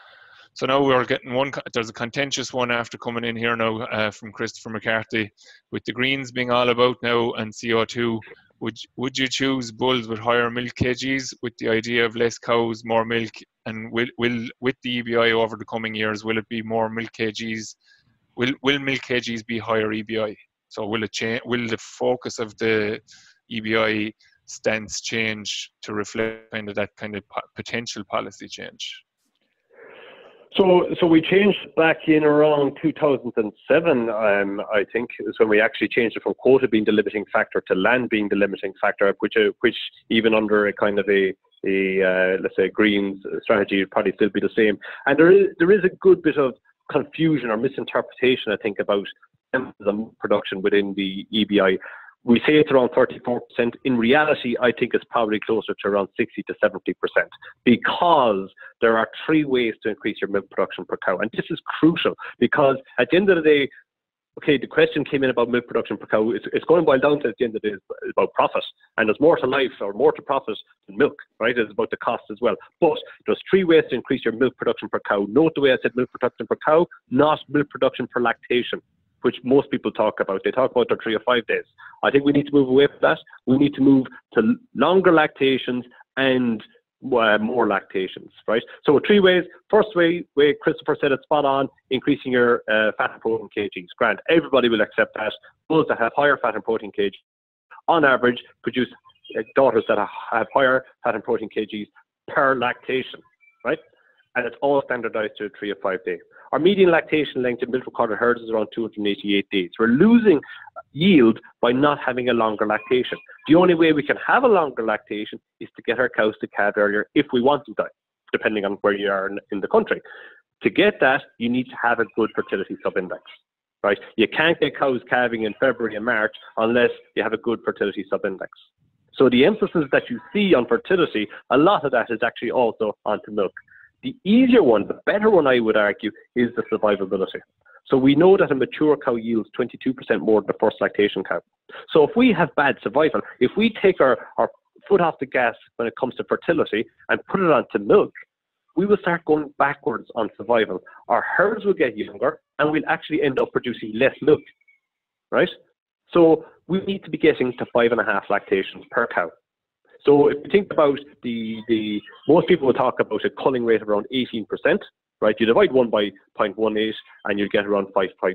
so now we're getting one. There's a contentious one after coming in here now uh, from Christopher McCarthy, with the greens being all about now and CO2. Would would you choose bulls with higher milk kgs with the idea of less cows, more milk, and will will with the EBI over the coming years will it be more milk kgs? Will will milk kgs be higher EBI? So will it change? Will the focus of the EBI stance change to reflect kind of that kind of potential policy change? So, so we changed back in around 2007. Um, I think is when we actually changed it from quota being the limiting factor to land being the limiting factor, which, uh, which even under a kind of a, a uh, let's say greens strategy would probably still be the same. And there is there is a good bit of confusion or misinterpretation, I think, about the production within the EBI we say it's around 34%. In reality, I think it's probably closer to around 60 to 70% because there are three ways to increase your milk production per cow. And this is crucial because at the end of the day, okay, the question came in about milk production per cow. It's, it's going boil down to at the end of the day about profit. And there's more to life or more to profit than milk, right? It's about the cost as well. But there's three ways to increase your milk production per cow. Note the way I said milk production per cow, not milk production per lactation which most people talk about. They talk about their three or five days. I think we need to move away from that. We need to move to longer lactations and uh, more lactations, right? So three ways. First way, way Christopher said it spot on, increasing your uh, fat and protein kgs. Grant, everybody will accept that. Those that have higher fat and protein kgs, on average, produce uh, daughters that have higher fat and protein kgs per lactation, right? And it's all standardized to a three or five day. Our median lactation length in milk recorded herds is around 288 days. We're losing yield by not having a longer lactation. The only way we can have a longer lactation is to get our cows to calve earlier if we want them to, depending on where you are in, in the country. To get that, you need to have a good fertility subindex. Right? You can't get cows calving in February and March unless you have a good fertility subindex. So the emphasis that you see on fertility, a lot of that is actually also onto milk. The easier one, the better one, I would argue, is the survivability. So we know that a mature cow yields 22% more than a first lactation cow. So if we have bad survival, if we take our, our foot off the gas when it comes to fertility and put it onto milk, we will start going backwards on survival. Our herds will get younger and we'll actually end up producing less milk, right? So we need to be getting to five and a half lactations per cow. So if you think about the, the most people will talk about a culling rate of around 18%, right? You divide 1 by 0.18 and you get around 5.5.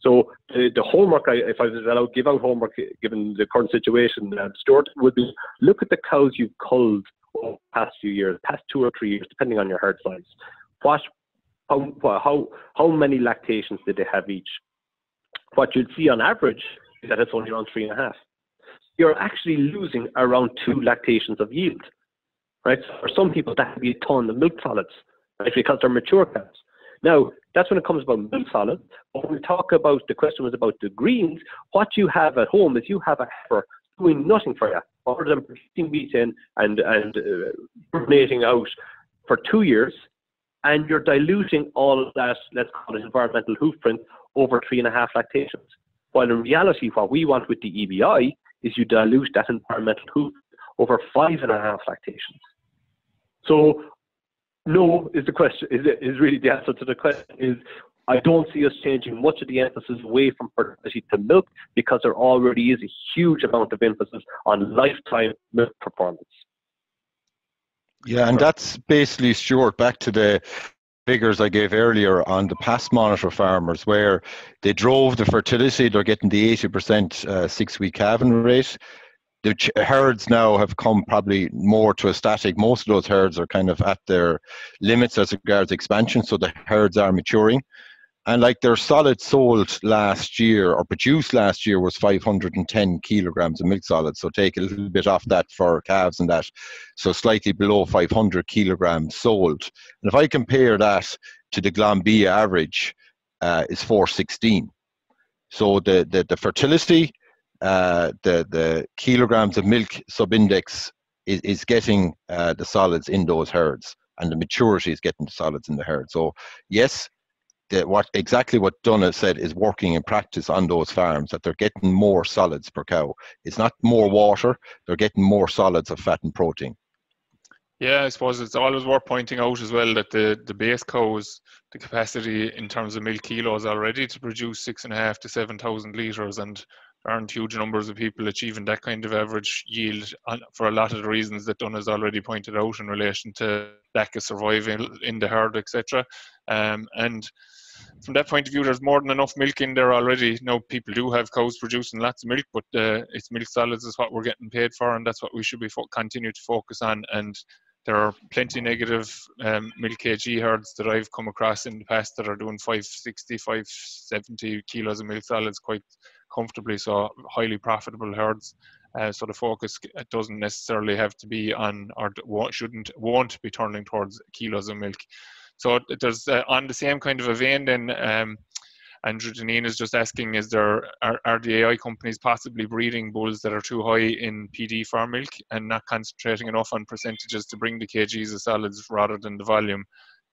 So the, the homework, I, if I was allowed to give out homework given the current situation, uh, Stuart, would be look at the cows you've culled over the past few years, past two or three years, depending on your herd size. What, how, how, how many lactations did they have each? What you'd see on average is that it's only around three and a half you're actually losing around two lactations of yield. Right? So for some people, that could be a ton of milk solids, right? Because they're mature cows. Now, that's when it comes about milk solids. But when we talk about the question was about the greens, what you have at home is you have a heifer doing nothing for you, other than producing methane and and uh, out for two years, and you're diluting all of that, let's call it environmental hoofprint, over three and a half lactations. While in reality, what we want with the EBI is you dilute that environmental hoop over five and a half lactations. So no is the question is, is really the answer to the question is I don't see us changing much of the emphasis away from fertility to milk because there already is a huge amount of emphasis on lifetime milk performance. Yeah, and that's basically Stuart back to the figures I gave earlier on the past monitor farmers where they drove the fertility, they're getting the 80% uh, six week calving rate. The ch- herds now have come probably more to a static. Most of those herds are kind of at their limits as regards expansion, so the herds are maturing. And like their solid sold last year or produced last year was 510 kilograms of milk solids. So take a little bit off that for calves and that. So slightly below 500 kilograms sold. And if I compare that to the Glanbia average, uh, is 416. So the, the, the fertility, uh, the, the kilograms of milk subindex is, is getting uh, the solids in those herds and the maturity is getting the solids in the herd. So yes, the, what exactly what Donagh said is working in practice on those farms that they're getting more solids per cow. It's not more water; they're getting more solids of fat and protein. Yeah, I suppose it's always worth pointing out as well that the, the base cows, the capacity in terms of milk kilos already to produce six and a half to seven thousand litres, and aren't huge numbers of people achieving that kind of average yield for a lot of the reasons that Don has already pointed out in relation to lack of survival in the herd, etc. Um, and from that point of view, there's more than enough milk in there already. No, people do have cows producing lots of milk, but uh, it's milk solids is what we're getting paid for, and that's what we should be fo- continue to focus on. And there are plenty negative um, milk kg herds that I've come across in the past that are doing 560, 570 kilos of milk solids quite comfortably. So highly profitable herds. Uh, so the focus doesn't necessarily have to be on, or shouldn't, won't be turning towards kilos of milk. So uh, on the same kind of a vein then. Um, Andrew Janine is just asking, is there are, are the AI companies possibly breeding bulls that are too high in PD farm milk and not concentrating enough on percentages to bring the kgs of solids rather than the volume,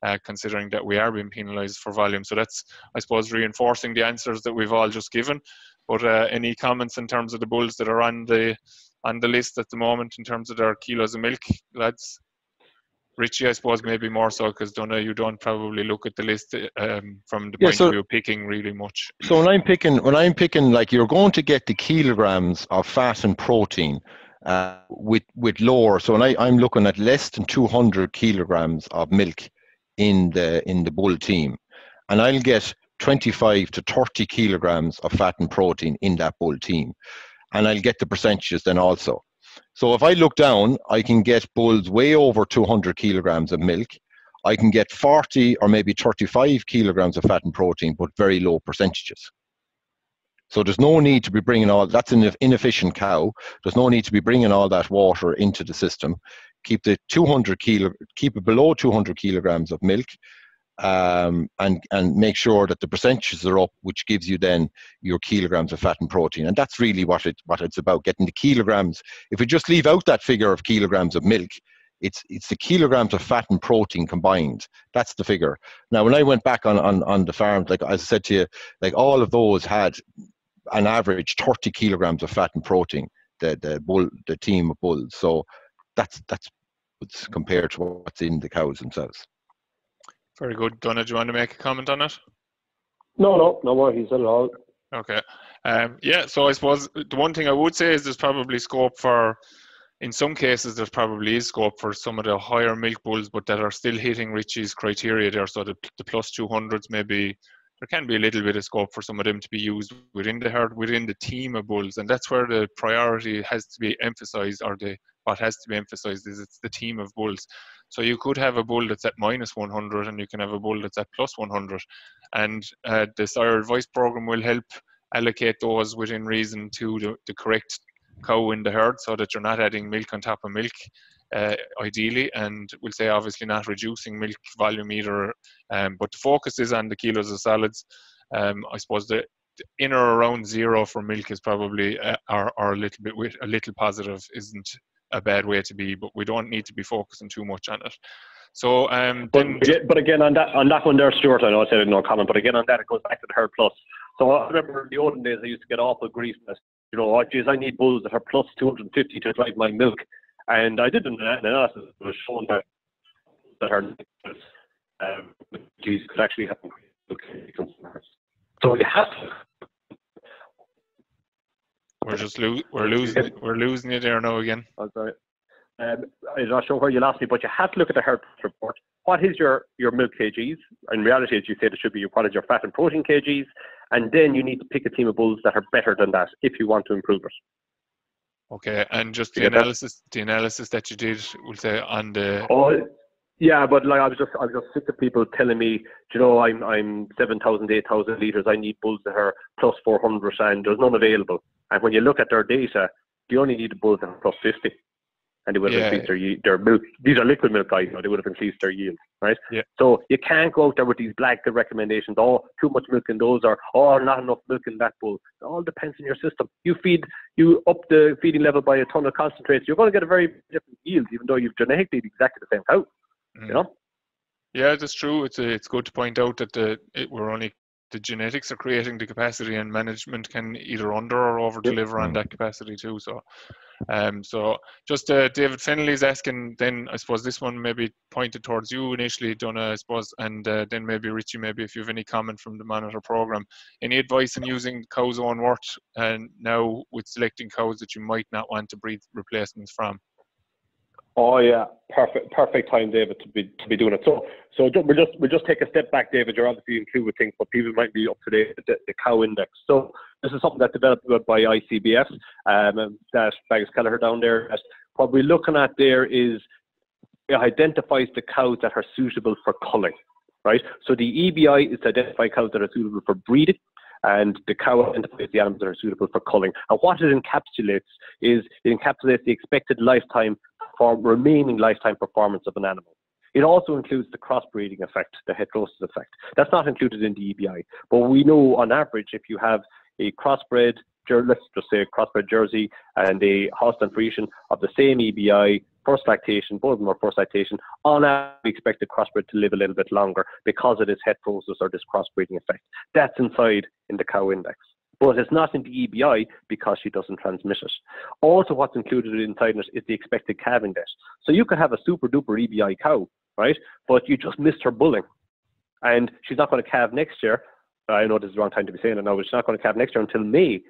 uh, considering that we are being penalised for volume. So that's, I suppose, reinforcing the answers that we've all just given. But uh, any comments in terms of the bulls that are on the on the list at the moment in terms of their kilos of milk, lads? Richie, I suppose maybe more so because Donagh, you don't probably look at the list um, from the Yeah, point so- of view of picking really much. So when I'm picking, when I'm picking, like you're going to get the kilograms of fat and protein uh, with with lower. So when I, I'm looking at less than 200 kilograms of milk in the in the bull team, and I'll get 25 to 30 kilograms of fat and protein in that bull team, and I'll get the percentages then also. So if I look down, I can get bulls way over 200 kilograms of milk. I can get 40 or maybe 35 kilograms of fat and protein, but very low percentages. So there's no need to be bringing all that's an inefficient cow. There's no need to be bringing all that water into the system. Keep the 200 kilo, keep it below 200 kilograms of milk, um, and and make sure that the percentages are up, which gives you then your kilograms of fat and protein. And that's really what it what it's about, getting the kilograms. If we just leave out that figure of kilograms of milk, it's it's the kilograms of fat and protein combined. That's the figure. Now, when I went back on on on the farm, like as I said to you, like all of those had an average 30 kilograms of fat and protein. The the bull the team of bulls. So that's that's compared to what's in the cows themselves. Very good. Donagh, do you want to make a comment on it? No, no, no worries at all. Okay. Um, yeah, so I suppose the one thing I would say is there's probably scope for, in some cases, there's probably is scope for some of the higher milk bulls, but that are still hitting Richie's criteria there. So the, the plus 200s, maybe there can be a little bit of scope for some of them to be used within the herd, within the team of bulls. And that's where the priority has to be emphasized, or the what has to be emphasized is it's the team of bulls. So you could have a bull that's at minus 100 and you can have a bull that's at plus 100. And uh, the sire advice program will help allocate those within reason to the, the correct cow in the herd so that you're not adding milk on top of milk, uh, ideally. And we'll say obviously not reducing milk volume either. Um, but the focus is on the kilos of solids. Um, I suppose the, the in or around zero for milk is probably uh, or, or a little bit a little positive isn't a bad way to be, but we don't need to be focusing too much on it. So um, But, but again, on that on that one there, Stuart, I know I said no comment, but again on that, it goes back to the herd plus. So I remember in the olden days, I used to get awful grief. You know, oh, geez, I need bulls that are plus 250 to drive my milk. And I did an analysis that was showing that that her um, geez, could actually consumers. So you have to. we're just lo- we're losing we're losing it there now again. I'm sorry. Um, I'm not sure where you lost me, but you have to look at the herd report. What is your, your milk kgs? In reality, as you said, it should be your, what is your fat and protein kgs, and then you need to pick a team of bulls that are better than that if you want to improve it. Okay, and just the analysis the analysis that you did, we'll say on the Oh, yeah, but like I was just, I was just sick of people telling me, you know, I'm, I'm 7,000, 8,000 liters. I need bulls that are plus 400, and there's none available. And when you look at their data, you only need bulls that are plus 50, and they would have Yeah. increased their, ye- their milk. These are liquid milk guys, know, they would have increased their yield, right? Yeah. So you can't go out there with these blanket recommendations. Oh, too much milk in those, or oh, not enough milk in that bull. It all depends on your system. You feed, you up the feeding level by a ton of concentrates, you're going to get a very different yield, even though you've genetically exactly the same cow. Mm. You know. Yeah, that's true. It's a, it's good to point out that the it, we're only the genetics are creating the capacity, and management can either under or over deliver on Mm. that capacity too. So, um, so just uh, David Finley's asking. Then I suppose this one maybe pointed towards you initially, Donagh, I suppose, and uh, then maybe Richie, maybe if you have any comment from the monitor program, any advice on using Cow's Own Worth and now with selecting cows that you might not want to breed replacements from. Oh yeah, perfect, perfect time, David, to be to be doing it. So, so we'll just we'll just take a step back, David. You're obviously included with things, but people might be up to date the, the cow index. So, this is something that's developed by ICBF. Um, that Bagus Kelleher down there. What we're looking at there is it identifies the cows that are suitable for culling, right? So the EBI is to identify cows that are suitable for breeding, and the cow identifies the animals that are suitable for culling. And what it encapsulates is it encapsulates the expected lifetime for remaining lifetime performance of an animal. It also includes the crossbreeding effect, the heterosis effect. That's not included in the EBI, but we know on average if you have a crossbred, let's just say a crossbred Jersey and a Holstein Friesian of the same EBI, first lactation, both of them are first lactation, on average we expect the crossbred to live a little bit longer because of this heterosis or this crossbreeding effect. That's inside in the cow index. But it's not in the EBI because she doesn't transmit it. Also, what's included inside it is the expected calving date. So you could have a super duper EBI cow, right? But you just missed her bulling, and she's not going to calve next year. I know this is the wrong time to be saying it now, but she's not going to calve next year until May.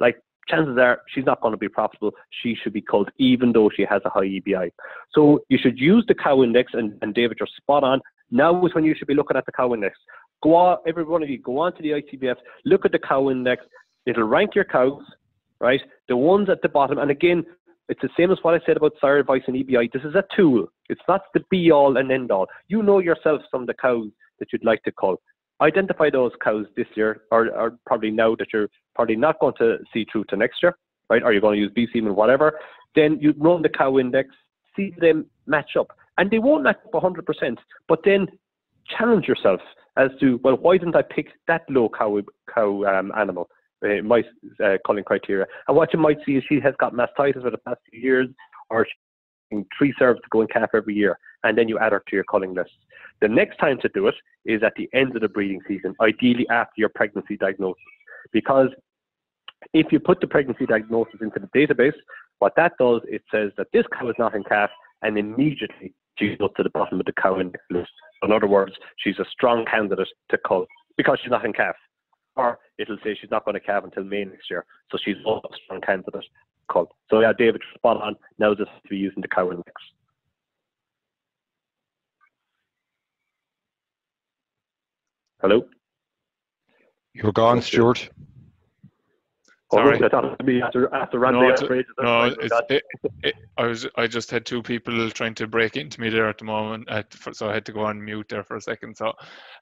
Like chances are she's not going to be profitable. She should be culled even though she has a high EBI. So you should use the cow index, and, and David, you're spot on. Now is when you should be looking at the cow index. Go on, every one of you, go on to the ICBF, look at the cow index. It'll rank your cows, right? The ones at the bottom, and again, it's the same as what I said about sire advice and EBI. This is a tool. It's not the be all and end all. You know yourself some of the cows that you'd like to cull. Identify those cows this year, or, or probably now that you're probably not going to see through to next year, right? Or you're going to use B semen, whatever. Then you run the cow index, see them match up, and they won't match up 100%. But then challenge yourself as to well, why didn't I pick that low cow cow um, animal? Uh, my uh, culling criteria. And what you might see is she has got mastitis for the past few years, or she's three serves to go in calf every year, and then you add her to your culling list. The next time to do it is at the end of the breeding season, ideally after your pregnancy diagnosis, because if you put the pregnancy diagnosis into the database, what that does, it says that this cow is not in calf, and immediately she up to the bottom of the cow index list. In other words, she's a strong candidate to cull because she's not in calf or it'll say she's not going to calve until May next year. So she's also a strong candidate to call. So yeah, David, spot on. Now just to be using the cow index. Hello? You're gone, Stuart. Sorry. I thought it'd be after, after Randy No, it's- outrageous. No, it's, it, it, I was. I just had two people trying to break into me there at the moment, at, so I had to go on mute there for a second. So,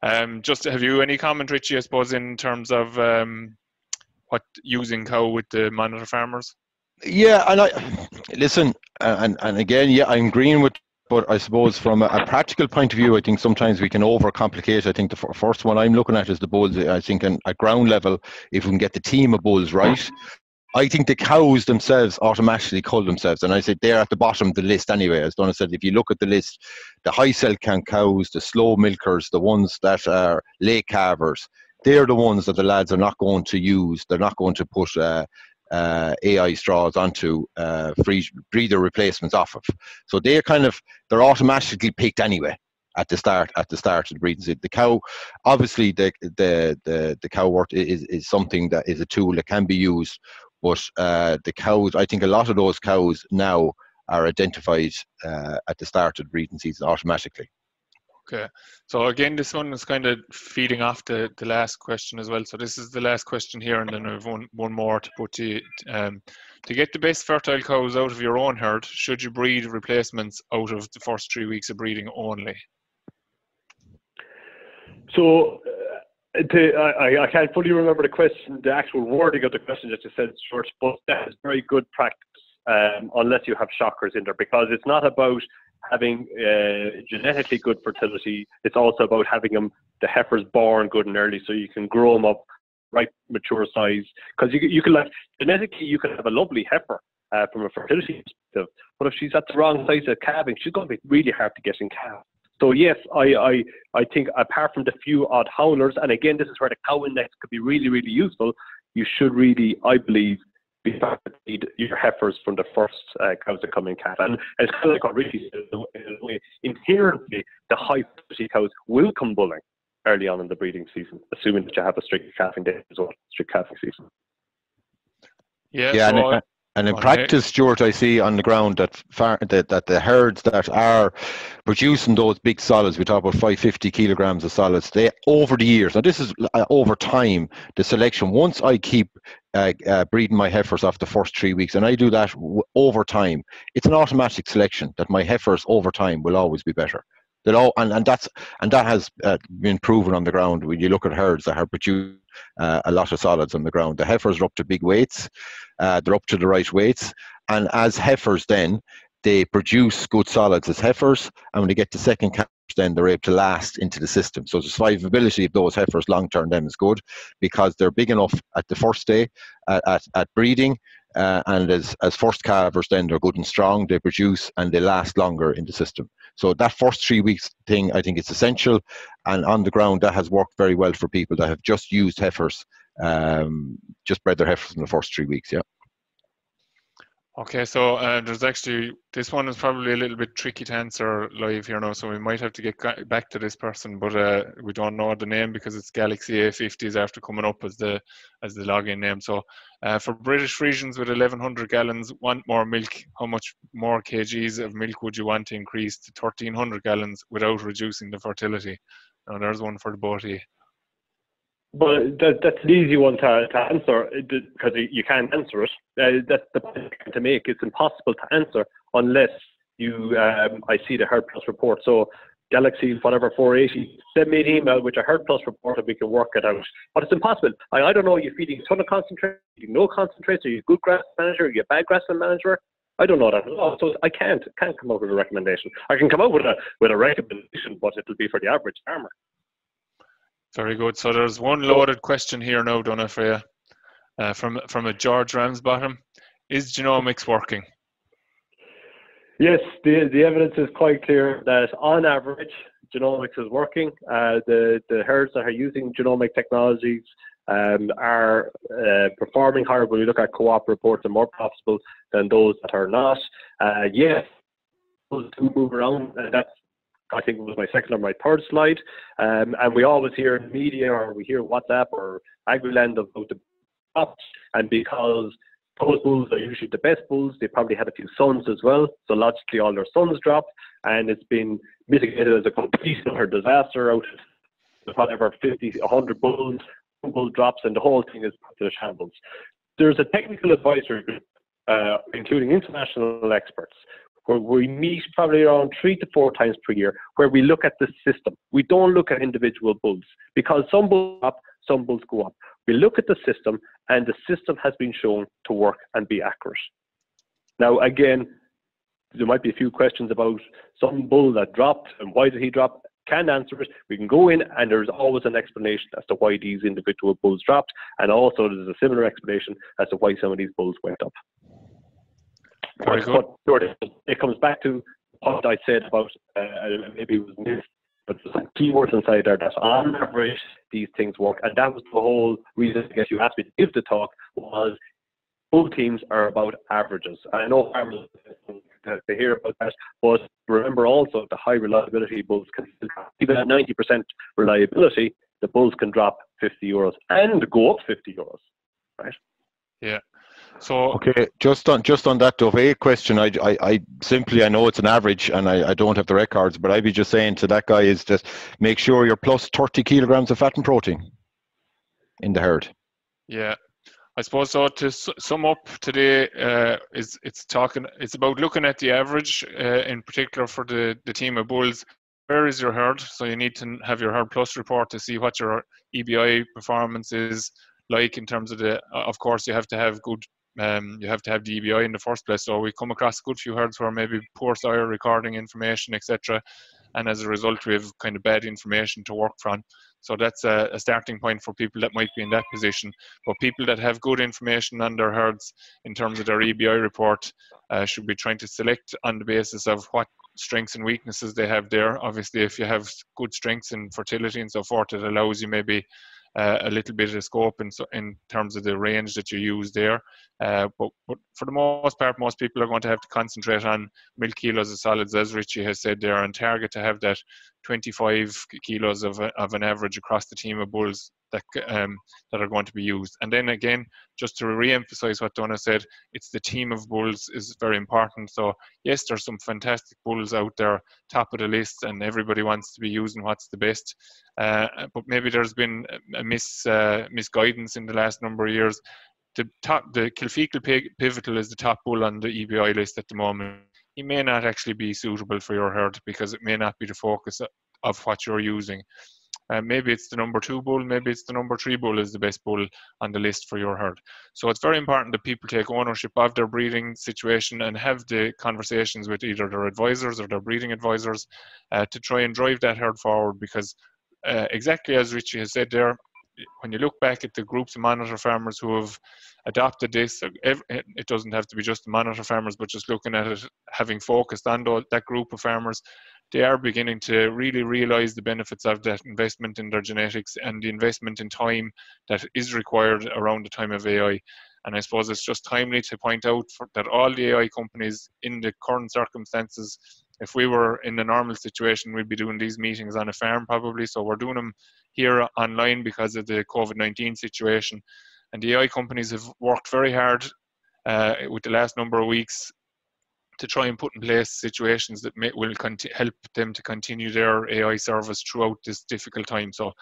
um, just have you any comment, Richie? I suppose in terms of um, what using cow with the monitor farmers. Yeah, and I listen, and and again, yeah, I'm agreeing with. But I suppose from a, a practical point of view, I think sometimes we can overcomplicate. I think the f- first one I'm looking at is the bulls. I think in, at ground level, if we can get the team of bulls right, I think the cows themselves automatically cull themselves. And I said they're at the bottom of the list anyway. As Donagh said, if you look at the list, the high cell count cows, the slow milkers, the ones that are late calvers, they're the ones that the lads are not going to use. They're not going to put uh, uh, AI straws onto uh, free breeder replacements off of. So they're kind of they're automatically picked anyway at the start at the start of the breeding season. The cow, obviously, the the the, the cow wort is is something that is a tool that can be used, but uh, the cows, I think a lot of those cows now are identified uh, at the start of the breeding season automatically. Okay. So again, this one is kind of feeding off the, the last question as well. So this is the last question here, and then I have one, one more to put to. Um, to get the best fertile cows out of your own herd, should you breed replacements out of the first three weeks of breeding only? So uh, to, I, I can't fully remember the question, the actual wording of the question that you said, short, but that is very good practice um, unless you have shockers in there because it's not about having uh, genetically good fertility. It's also about having them, the heifers born good and early so you can grow them up right mature size. Because you, you can like genetically you can have a lovely heifer uh, from a fertility perspective, but if she's at the wrong size of calving, she's going to be really hard to get in calf. So yes, I, I, I think apart from the few odd howlers, and again, this is where the cow index could be really, really useful. You should really, I believe, be back to feed your heifers from the first uh, cows that come in calf. And, and it's kind of like what Richie said, in a way, inherently, the high fertility cows will come bulling early on in the breeding season, assuming that you have a strict calving day as well, strict calving season. Yeah. Yeah, so and, in practice, Stuart, I see on the ground that, far, that that the herds that are producing those big solids, we talk about 550 kilograms of solids, they over the years. Now, this is uh, over time. The selection. Once I keep uh, uh, breeding my heifers after the first three weeks, and I do that w- over time, it's an automatic selection that my heifers over time will always be better. That all, and, and that's and that has uh, been proven on the ground when you look at herds that have produced uh, a lot of solids on the ground. The heifers are up to big weights, uh, they're up to the right weights, and as heifers, then they produce good solids as heifers, and when they get to second calves, then they're able to last into the system. So the survivability of those heifers long term then is good because they're big enough at the first day at, at, at breeding. Uh, and as, as first calvers, then they're good and strong. They produce and they last longer in the system. So that first three weeks thing, I think it's essential. And on the ground, that has worked very well for people that have just used heifers um, just bred their heifers in the first three weeks. Yeah. Okay, so uh, there's actually this one is probably a little bit tricky to answer live here now, so we might have to get back to this person, but uh, we don't know the name because it's Galaxy A50s after coming up as the as the login name. So uh, for British regions with 1100 gallons, want more milk? How much more kgs of milk would you want to increase to 1300 gallons without reducing the fertility? Now there's one for the both. But that, that's an easy one to, to answer because you can't answer it. Uh, that's the point to make. It's impossible to answer unless you. Um, I see the Herd Plus report. So Galaxy whatever 480, send me an email with a Herd Plus report and we can work it out. But it's impossible. I, I don't know. You're feeding a ton of concentrate. You no concentrate. Are you a good grass manager? Are you a bad grass manager? I don't know that at all. So I can't can't come up with a recommendation. I can come up with a with a recommendation, but it'll be for the average farmer. Very good. So there's one loaded question here now, Donagh, for you, uh, from from a George Ramsbottom. Is genomics working? Yes, the the evidence is quite clear that on average, genomics is working. Uh, the the herds that are using genomic technologies um, are uh, performing higher when we look at co-op reports and more profitable than those that are not. Uh, yes, those do move around, and that's I think it was my second or my third slide. Um, and we always hear media or we hear WhatsApp or AgriLand about the crops. And because those bulls are usually the best bulls, they probably had a few sons as well. So logically, all their sons dropped. And it's been mitigated as a complete utter disaster out of whatever 50, 100 bulls, bull drops, and the whole thing is put to the shambles. There's a technical advisory group, uh, including international experts, where we meet probably around three to four times per year, where we look at the system. We don't look at individual bulls because some bulls up, some bulls go up. We look at the system, and the system has been shown to work and be accurate. Now, again, there might be a few questions about some bull that dropped and why did he drop. Can answer it. We can go in, and there's always an explanation as to why these individual bulls dropped, and also there's a similar explanation as to why some of these bulls went up. Very good. But it comes back to what I said about uh, maybe it was missed, but there's some keywords inside there that on average these things work, and that was the whole reason I guess you asked me to give the talk was both teams are about averages. I know farmers to hear about that, but remember also the high reliability bulls can even at 90% reliability, the bulls can drop 50 euros and go up 50 euros, right? Yeah. So Okay, just on just on that Dove question, I, I, I simply I know it's an average and I, I don't have the records, but I'd be just saying to that guy is just make sure you're plus 30 kilograms of fat and protein in the herd. Yeah, I suppose so. To sum up today, uh, is it's talking. It's about looking at the average, uh, in particular for the the team of bulls. Where is your herd? So you need to have your herd plus report to see what your EBI performance is like in terms of the. Of course, you have to have good. Um, you have to have the EBI in the first place. So we come across a good few herds where maybe poor sire recording information, etc. And as a result, we have kind of bad information to work from. So that's a, a, starting point for people that might be in that position. But people that have good information on their herds in terms of their EBI report uh, should be trying to select on the basis of what strengths and weaknesses they have there. Obviously, if you have good strengths in fertility and so forth, it allows you maybe uh, a little bit of scope in, in terms of the range that you use there. Uh, but, but for the most part, most people are going to have to concentrate on milk kilos of solids, as Richie has said there, and target to have that 25 kilos of, a, of an average across the team of bulls that um, that are going to be used. And then again, just to re-emphasize what Donagh said, it's the team of bulls is very important. So yes, there's some fantastic bulls out there, top of the list, and everybody wants to be using what's the best. Uh, but maybe there's been a mis uh, misguidance in the last number of years. The top, the Kilfeacle Pivotal is the top bull on the EBI list at the moment. He may not actually be suitable for your herd because it may not be the focus of what you're using. Uh, maybe it's the number two bull, maybe it's the number three bull is the best bull on the list for your herd. So it's very important that people take ownership of their breeding situation and have the conversations with either their advisors or their breeding advisors uh, to try and drive that herd forward because uh, exactly as Richie has said there, when you look back at the groups of monitor farmers who have adopted this, uh, it doesn't have to be just the monitor farmers, but just looking at it, having focused on that group of farmers, they are beginning to really realize the benefits of that investment in their genetics and the investment in time that is required around the time of AI. And I suppose it's just timely to point out for, that all the AI companies in the current circumstances, if we were in a normal situation, we'd be doing these meetings on a farm probably. So we're doing them here online because of the COVID 19 situation. And the AI companies have worked very hard uh, with the last number of weeks to try and put in place situations that may, will help them to continue their AI service throughout this difficult time. So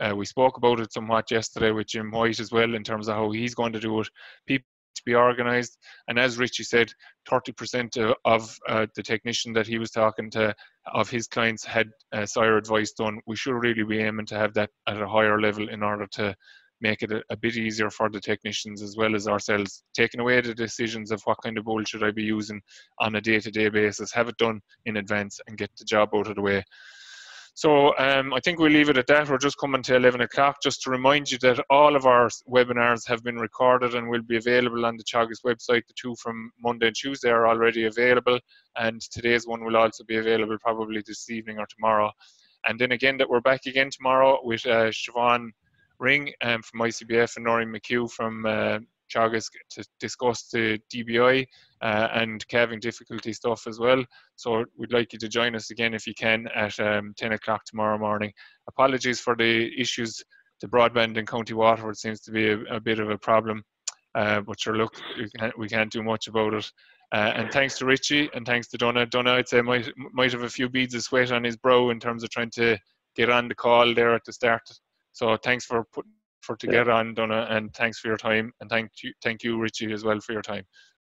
uh, we spoke about it somewhat yesterday with Jim White as well in terms of how he's going to do it. People to be organised, and as Richie said, 30% of, uh, the technician that he was talking to of his clients had uh, sire advice done. We should really be aiming to have that at a higher level in order to make it a, a, bit easier for the technicians as well as ourselves, taking away the decisions of what kind of bowl should I be using on a day-to-day basis, have it done in advance and get the job out of the way. So um, I think we'll leave it at that. We're just coming to 11 o'clock. Just to remind you that all of our webinars have been recorded and will be available on the Teagasc website. The two from Monday and Tuesday are already available, and today's one will also be available probably this evening or tomorrow. And then again, that we're back again tomorrow with uh, Siobhan Ring um, from ICBF and Noreen McHugh from uh, Teagasc to discuss the DBI uh, and calving difficulty stuff as well. So we'd like you to join us again if you can at um, 10 o'clock tomorrow morning. Apologies for the issues. The broadband in County Waterford seems to be a, a bit of a problem, uh, but sure, look, we can't, we can't do much about it. Uh, and thanks to Richie and thanks to Donagh. Donagh, I'd say might might have a few beads of sweat on his brow in terms of trying to get on the call there at the start so thanks for putting for to get on, Donagh, and thanks for your time, and thank you, thank you, Richie, as well for your time.